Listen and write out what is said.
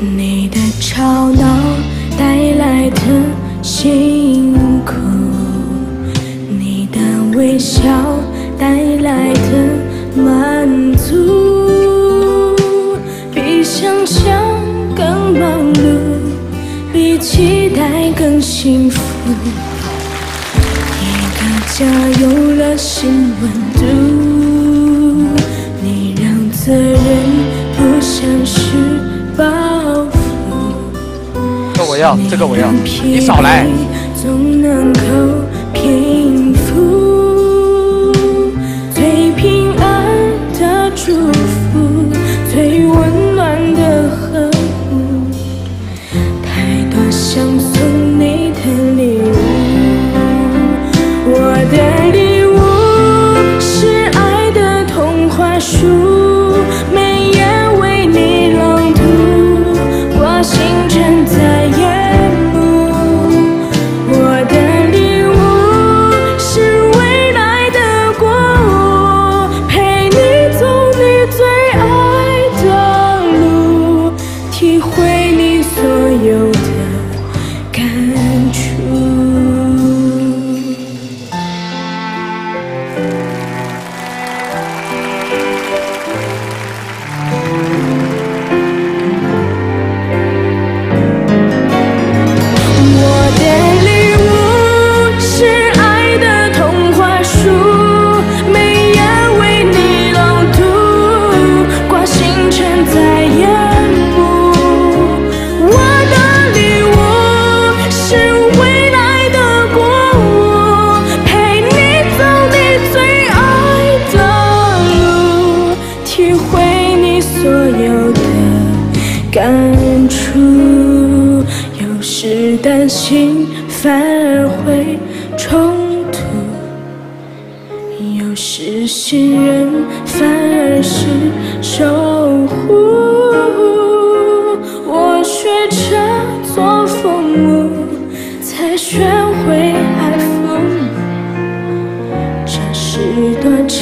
你的吵闹带来的辛苦，你的微笑带来的满足，比想象更忙碌，比期待更幸福。一个家有了新温度，你让责任不像是包。我要这个，我要你少来。在夜幕。我的礼物是未来的过我，陪你走你最爱的路，体会你所有的感触。有时担心反而会冲突，是信任反而是守护。我学着做父母，才学会爱父母。这是段承